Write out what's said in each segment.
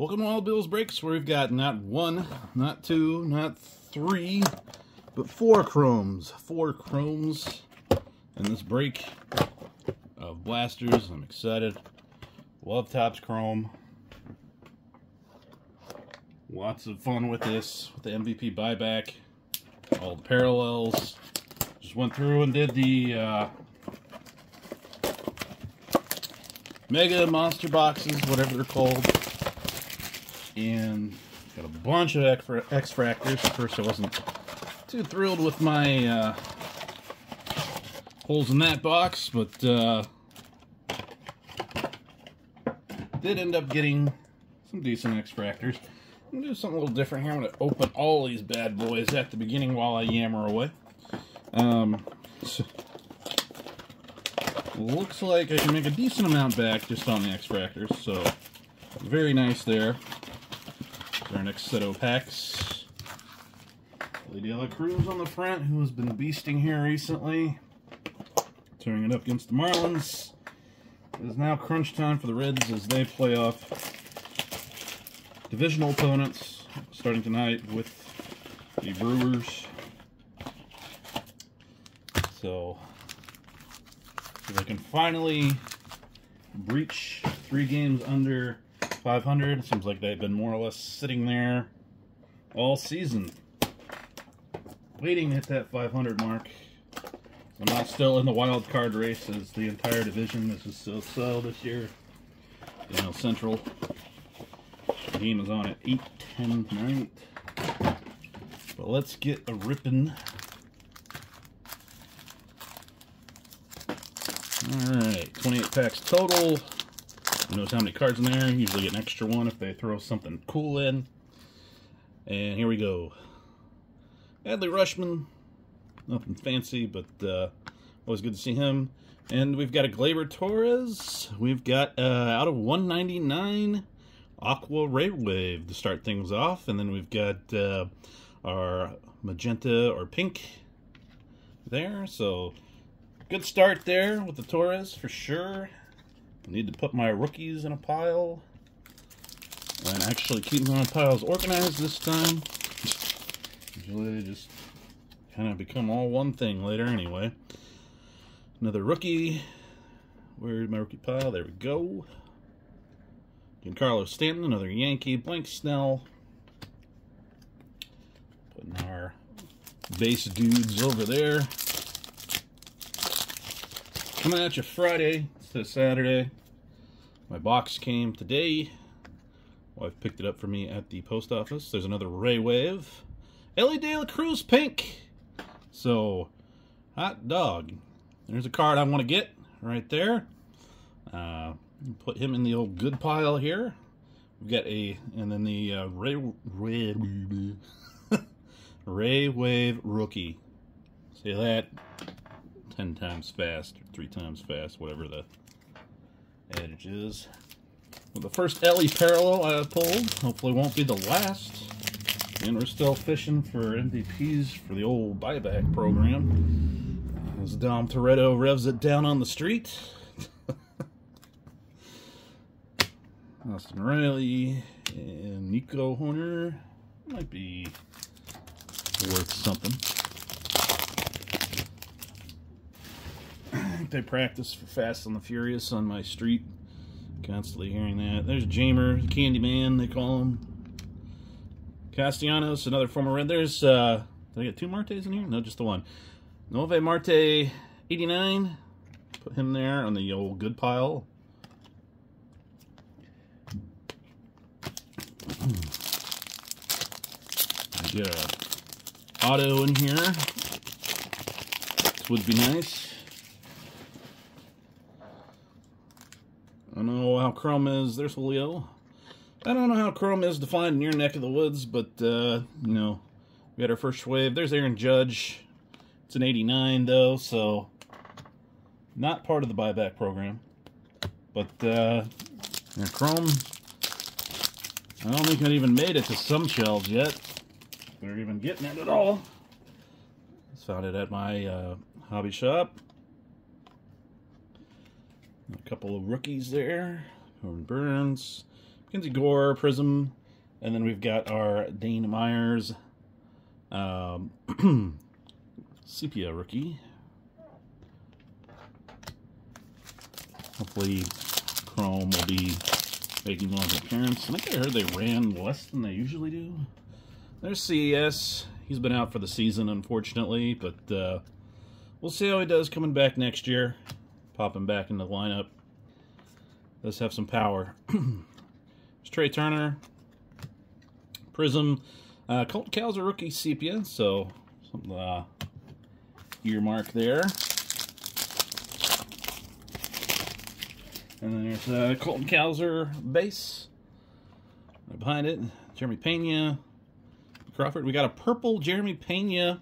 Welcome to Wild Bill's Breaks, where we've got not one, not two, not three, but four chromes. Four chromes in this break of blasters. I'm excited. Love Topps Chrome. Lots of fun with this, with the MVP buyback. All the parallels. Just went through and did the uh, Mega Monster Boxes, whatever they're called and got a bunch of X-Fractors. At first I wasn't too thrilled with my uh, holes in that box, but uh, did end up getting some decent X-Fractors. I'm going to do something a little different here. I'm going to open all these bad boys at the beginning while I yammer away. Um, so looks like I can make a decent amount back just on the X-Fractors, so very nice there our next set of packs. Lady De La Cruz on the front, who has been beasting here recently. Turning it up against the Marlins. It is now crunch time for the Reds as they play off divisional opponents starting tonight with the Brewers. So, I can finally breach three games under 500. Seems like they've been more or less sitting there all season. Waiting to hit that 500 mark. I'm not still in the wild card race as the entire division is just so-so this year. You know, Central. Game is on at 8, 10, 9. But let's get a ripping. Alright, 28 packs total. Knows how many cards in there? Usually get an extra one if they throw something cool in. And here we go. Adley Rutschman. Nothing fancy, but uh, always good to see him. And we've got a Gleyber Torres. We've got uh, out of 199 Aqua Ray Wave to start things off. And then we've got uh, our magenta or pink there. So good start there with the Torres for sure. I need to put my rookies in a pile and actually keep my piles organized this time. Usually they just kind of become all one thing later anyway. Another rookie. Where's my rookie pile? There we go. Giancarlo Stanton, another Yankee. Blake Snell. Putting our base dudes over there. Coming at you Friday to Saturday. My box came today. Wife picked it up for me at the post office. There's another Ray Wave. Elly De La Cruz Pink. So, hot dog. There's a card I want to get right there. Uh, put him in the old good pile here. We've got a, and then the uh, Ray, Ray, Ray Wave Rookie. See that? 10 times fast, 3 times fast, whatever the adage is. Well, the first Elly parallel I pulled, hopefully won't be the last. And we're still fishing for MVPs for the old buyback program. As Dom Toretto revs it down on the street. Austin Riley and Nico Hoerner might be worth something. they practice for Fast and the Furious on my street. Constantly hearing that. There's Jamer, Candyman, they call him. Castellanos, another former Red. There's, uh, did I get two Martes in here? No, just the one. Noelvi Marte 89. Put him there on the old good pile. I get a auto in here. This would be nice. I don't know how Chrome is. There's Julio. I don't know how Chrome is defined in your neck of the woods, but, uh, you know, we had our first wave. There's Aaron Judge. It's an 89, though, so not part of the buyback program. But, uh, Chrome, I don't think it even made it to some shelves yet. They're even getting it at all. Just found it at my uh, hobby shop. A couple of rookies there. Corbin Burnes, Kinsey Gore, Prism, and then we've got our Dane Myers um, Sepia rookie. Hopefully Chrome will be making more of an appearance. I think I heard they ran less than they usually do. There's CES. He's been out for the season, unfortunately, but uh, we'll see how he does coming back next year. Popping back in the lineup. Does have some power. There's Trey Turner. Prism. Uh, Colt Cal's a rookie sepia, so some uh, earmark there. And then there's uh, Colton Cowser base. Right behind it, Jeremy Pena. Crawford. We got a purple Jeremy Pena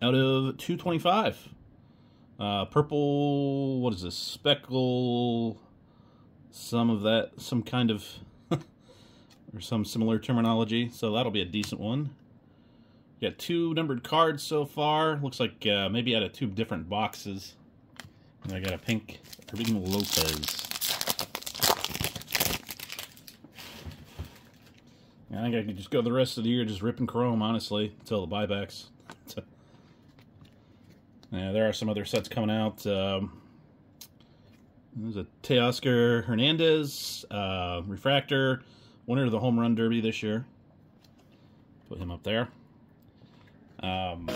out of 225. Uh, purple, what is this? Speckle, some of that, some kind of, or some similar terminology. So that'll be a decent one. Got two numbered cards so far. Looks like uh, maybe out of two different boxes. And I got a pink Irving Lopez. I think I could just go the rest of the year just ripping chrome, honestly, until the buybacks. yeah, there are some other sets coming out. Um, there's a Teoscar Hernandez uh, refractor, winner of the home run derby this year. Put him up there. Um,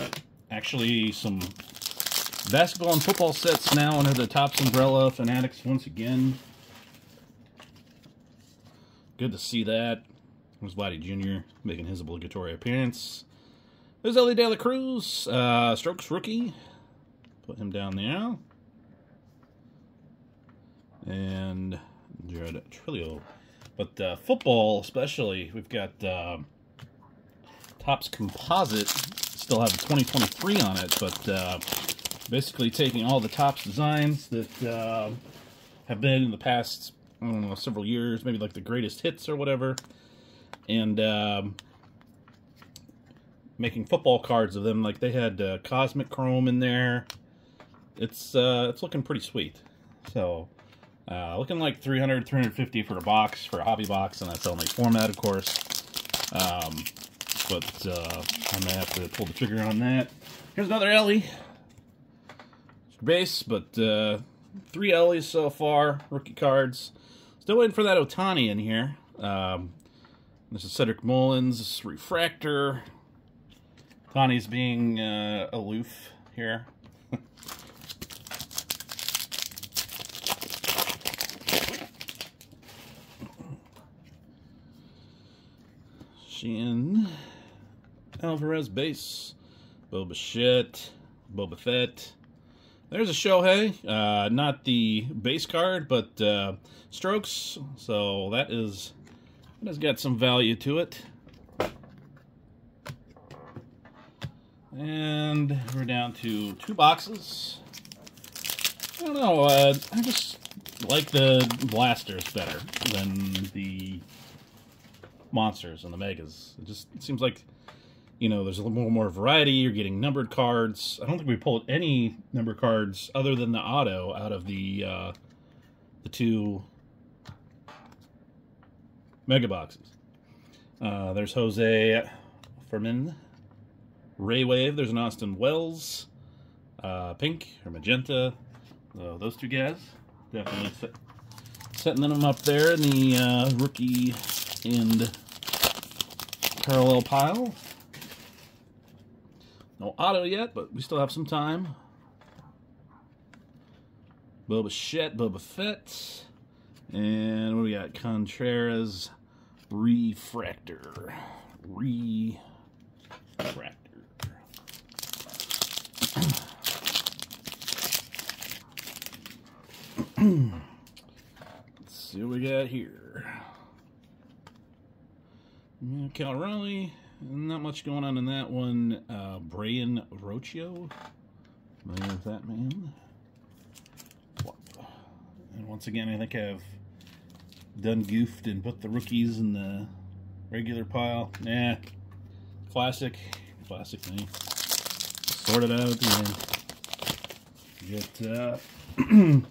actually, some basketball and football sets now under the Topps umbrella. Fanatics once again. Good to see that. There's Vladdy Jr. making his obligatory appearance. There's Elly De La Cruz, uh, Strokes rookie. Put him down there. And Jared Trillo. But uh, football, especially, we've got uh, Topps Composite. Still have a 2023 on it, but uh, basically taking all the Topps designs that uh, have been in the past, I don't know, several years, maybe like the greatest hits or whatever, and um, making football cards of them. Like they had uh, Cosmic Chrome in there. It's uh, it's looking pretty sweet. So uh, looking like 300, 350 for a box, for a hobby box, and that's only format, of course. Um, but uh, I may have to pull the trigger on that. Here's another Elly. Base, but uh, three Ellys so far, rookie cards. Still waiting for that Ohtani in here. Um, this is Cedric Mullins, Refractor. Ohtani's being uh, aloof here. Shin. Alvarez base. Bo Bichette. Boba Fett. There's a Shohei. Uh, not the base card, but uh, strokes. So that is that has got some value to it. And we're down to two boxes. I don't know. Uh, I just like the blasters better than the monsters and the megas. It just it seems like you know there's a little more variety. You're getting numbered cards. I don't think we pulled any number cards other than the auto out of the uh, the two mega boxes. Uh, there's Jose Fermin, Ray Wave. There's an Austin Wells, uh, pink or magenta. Uh, those two guys definitely set, setting them up there in the uh, rookie and parallel pile. No auto yet, but we still have some time. Boba Fett, Boba Fett. And what we got? Contreras Refractor. Refractor. Let's see what we got here. Cal Raleigh. Not much going on in that one. Uh, Brayan Rocchio. There's that man. And once again, I think I've done goofed and put the rookies in the regular pile. Nah, classic, classic thing. Sort it out. Get uh,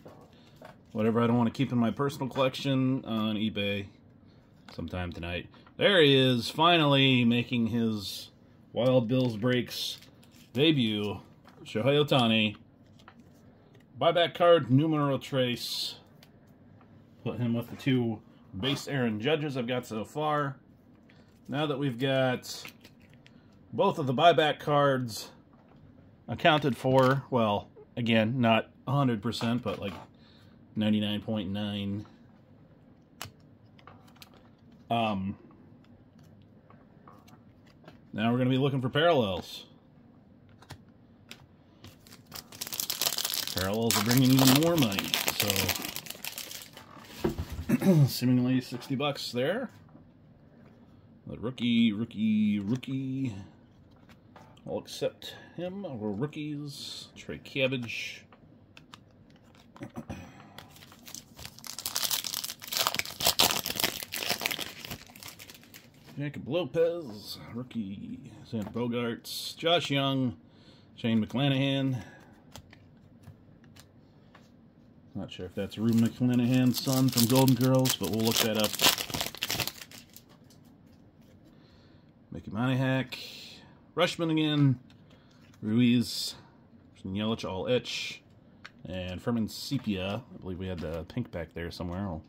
whatever I don't want to keep in my personal collection on eBay. Sometime tonight. There he is, finally making his Wild Bills Breaks debut. Shohei Ohtani. Buyback card, numero trace. Put him with the two base Aaron Judges I've got so far. Now that we've got both of the buyback cards accounted for, well, again, not 100%, but like 99.9. Um, now we're going to be looking for parallels. Parallels are bringing even more money, so seemingly 60 bucks there. The rookie, rookie, rookie. I'll accept him. We're rookies. Trey Cabbage. Jacob Lopez, rookie, Sam Bogaerts, Josh Young, Shane McClanahan. Not sure if that's Rue McClanahan's son from Golden Girls, but we'll look that up. Mickey Moniak, Rutschman again, Ruiz, Yelich all etch, and Fermin Sepia. I believe we had the pink back there somewhere. I'll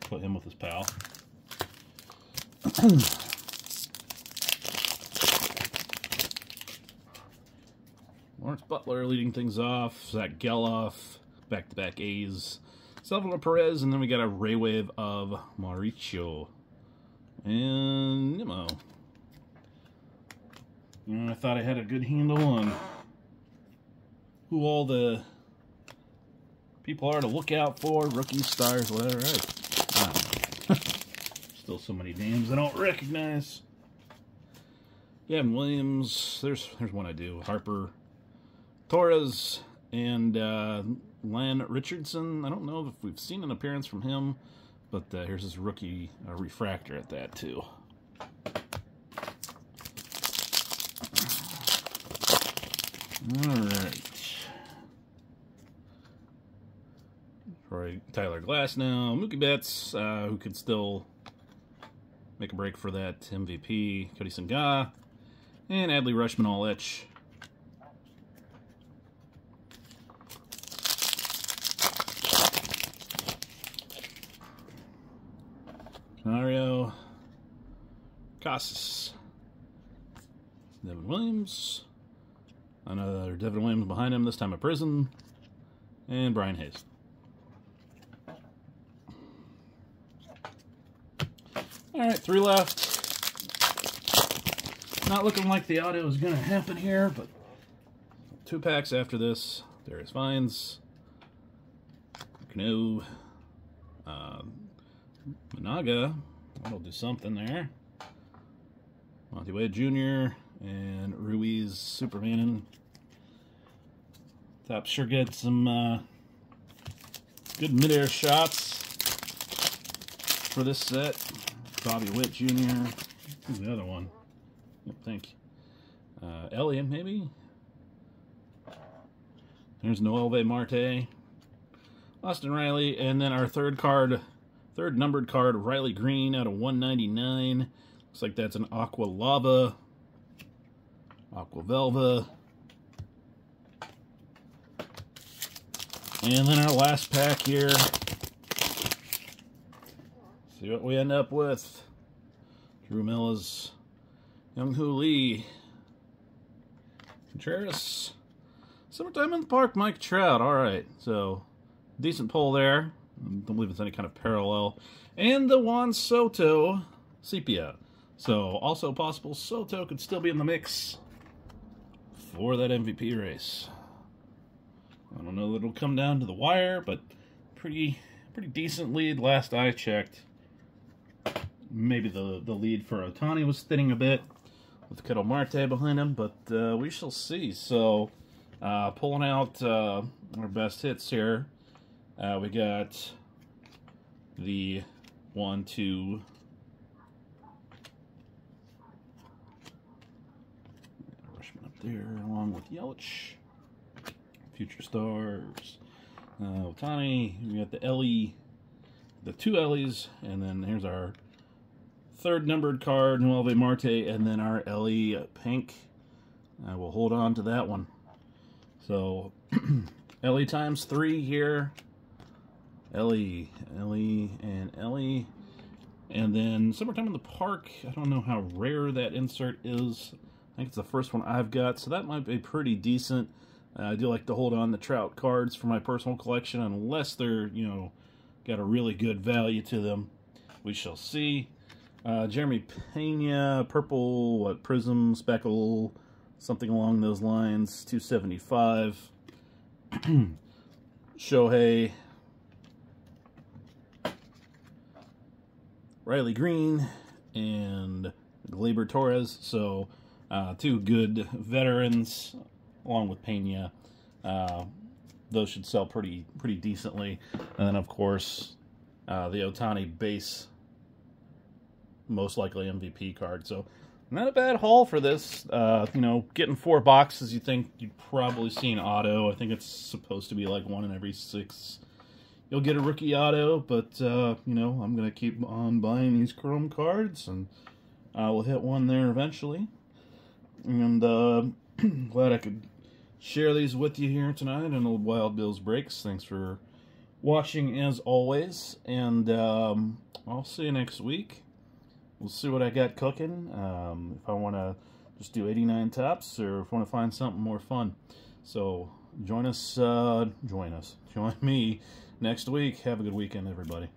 put him with his pal. Lawrence Butler leading things off. Zack Gelof, back-to-back A's. Salvador Perez, and then we got a ray wave of Mauricio. And Nimmo. And mm, I thought I had a good handle on who all the people are to look out for, rookie stars, whatever. Right. Still so many names I don't recognize. Gavin Williams, there's there's one I do. Harper, Torres, and uh, Lan Richardson. I don't know if we've seen an appearance from him, but uh, here's his rookie uh, refractor at that too. All right. Troy Tyler Glasnow. Mookie Betts, uh, who could still make a break for that MVP, Kodai Senga, and Adley Rutschman all etch. Canario, Casas, Devin Williams, another Devin Williams behind him, this time a prison, and Brian Hayes. All right, three left. Not looking like the auto is going to happen here, but two packs after this. Darius Vines, Canoe, uh, Managa. That'll do something there. Monty Wade Jr. and Ruiz Superman. Top sure get some uh, good midair shots for this set. Bobby Witt Jr. Who's the other one? I think. Uh, Elliott, maybe? There's Noelvi Marte. Austin Riley. And then our third card, third numbered card, Riley Greene out of 199. Looks like that's an Aqua Lava. Aqua Velva. And then our last pack here. See what we end up with. Drew Miller's Jung Hoo Lee, Contreras, Summertime in the Park, Mike Trout. All right, so decent pull there. I don't believe it's any kind of parallel. And the Juan Soto Sepia. So also possible Soto could still be in the mix for that MVP race. I don't know that it'll come down to the wire, but pretty pretty decent lead last I checked maybe the, the lead for Ohtani was thinning a bit with Ketel Marte behind him, but uh, we shall see. So, uh, pulling out uh, our best hits here, uh, we got the one, two, Rutschman up there, along with Yelich, Future Stars, uh, Ohtani, we got the Elly the two Ellys, and then here's our third numbered card, Noelvi Marte, and then our Elly Pink. I will hold on to that one. So, Elly times three here. Elly, Elly, and Elly. And then Summertime in the Park. I don't know how rare that insert is. I think it's the first one I've got, so that might be pretty decent. Uh, I do like to hold on the Trout cards for my personal collection, unless they're, you know, got a really good value to them. We shall see. Uh, Jeremy Pena, purple, what, prism, speckle, something along those lines, 275. Shohei. Riley Greene and Gleyber Torres. So, uh, two good veterans, along with Pena. Uh, those should sell pretty pretty decently. And then, of course, uh, the Ohtani base, most likely MVP card. So, not a bad haul for this. Uh, you know, getting four boxes, you think you'd probably see an auto. I think it's supposed to be like one in every six you'll get a rookie auto, but, uh, you know, I'm going to keep on buying these Chrome cards, and I will hit one there eventually. And uh, glad I could share these with you here tonight on Old Wild Bill's Breaks. Thanks for watching as always, and um, I'll see you next week. We'll see what I got cooking, um, if I want to just do 89 Topps, or if I want to find something more fun. So, join us, uh, join us, join me next week. Have a good weekend, everybody.